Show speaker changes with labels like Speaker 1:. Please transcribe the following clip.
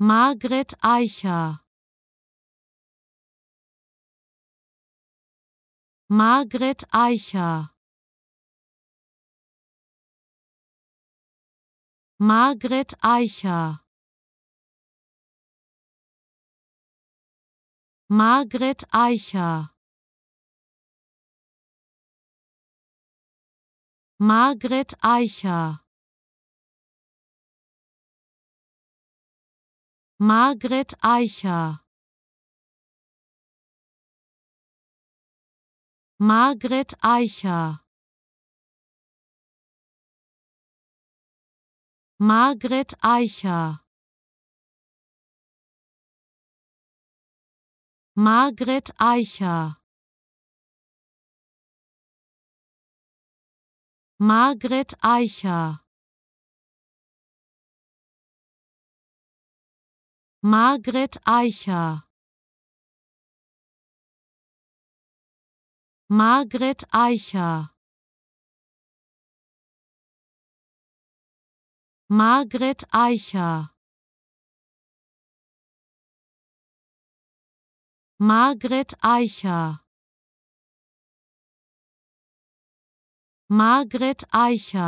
Speaker 1: Margret Eicher. Margret Eicher. Margret Eicher. Margret Eicher. Margret Eicher Margret Eicher. Margret Eicher. Margret Eicher. Margret Eicher. Margret Eicher Margret Eicher. Margret Eicher. Margret Eicher. Margret Eicher. Margret Eicher